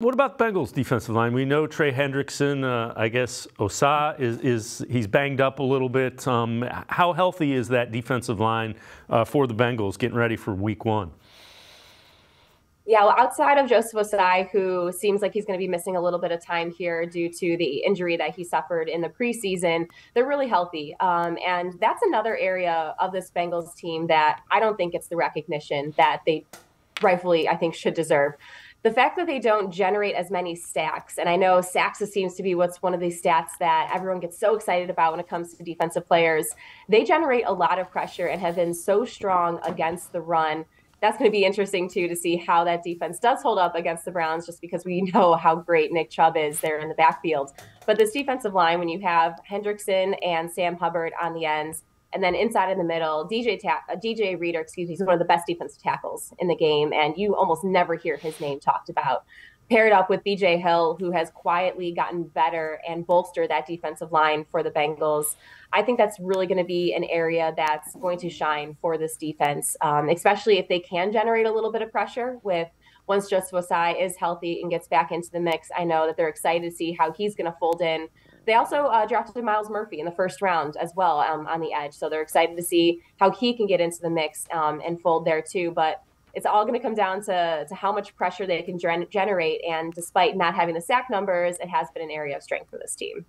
What about Bengals defensive line? We know Trey Hendrickson. Uh, I guess Ossai is, is he's banged up a little bit. Um, how healthy is that defensive line uh, for the Bengals getting ready for Week One? Yeah, well, outside of Joseph Ossai, who seems like he's going to be missing a little bit of time here due to the injury that he suffered in the preseason, they're really healthy. Um, and that's another area of this Bengals team that I don't think gets the recognition that they rightfully, I think, should deserve the fact that they don't generate as many stacks, and I know sacks seems to be what's one of these stats that everyone gets so excited about when it comes to defensive players. They generate a lot of pressure and have been so strong against the run. That's going to be interesting too to see how that defense does hold up against the Browns, just because we know how great Nick Chubb is there in the backfield. But this defensive line, when you have Hendrickson and Sam Hubbard on the ends, and then inside in the middle, DJ Ta- uh, DJ Reader, excuse me, is one of the best defensive tackles in the game, and you almost never hear his name talked about. Paired up with BJ Hill, who has quietly gotten better and bolstered that defensive line for the Bengals. I think that's really going to be an area that's going to shine for this defense, um, especially if they can generate a little bit of pressure with once Joseph Ossai is healthy and gets back into the mix. I know that they're excited to see how he's going to fold in they also uh, drafted Myles Murphy in the first round as well um, on the edge. So they're excited to see how he can get into the mix um, and fold there too. But it's all going to come down to, to how much pressure they can gen- generate. And despite not having the sack numbers, it has been an area of strength for this team.